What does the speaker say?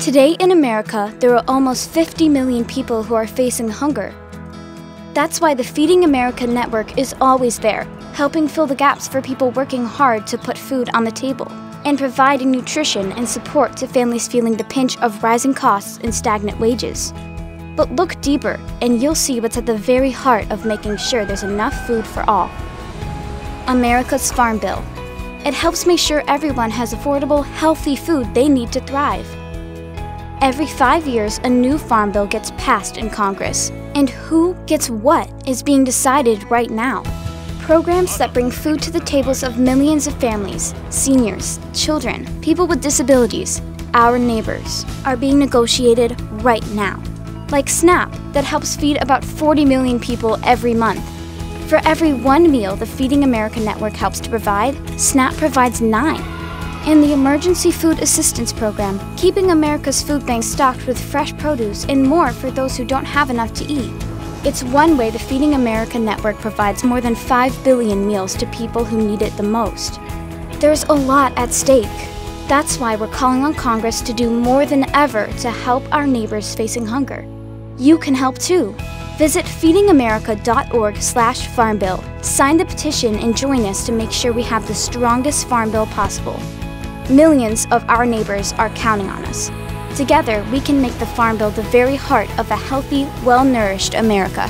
Today in America, there are almost 50 million people who are facing hunger. That's why the Feeding America network is always there, helping fill the gaps for people working hard to put food on the table, and providing nutrition and support to families feeling the pinch of rising costs and stagnant wages. But look deeper, and you'll see what's at the very heart of making sure there's enough food for all. America's Farm Bill. It helps make sure everyone has affordable, healthy food they need to thrive. Every five years, a new farm bill gets passed in Congress. And who gets what is being decided right now. Programs that bring food to the tables of millions of families, seniors, children, people with disabilities, our neighbors, are being negotiated right now. Like SNAP, that helps feed about 40 million people every month. For every one meal the Feeding America Network helps to provide, SNAP provides nine and the Emergency Food Assistance Program, keeping America's food banks stocked with fresh produce and more for those who don't have enough to eat. It's one way the Feeding America network provides more than 5 billion meals to people who need it the most. There's a lot at stake. That's why we're calling on Congress to do more than ever to help our neighbors facing hunger. You can help too. Visit feedingamerica.org slash farmbill. Sign the petition and join us to make sure we have the strongest farm bill possible. Millions of our neighbors are counting on us. Together, we can make the Farm Bill the very heart of a healthy, well nourished America.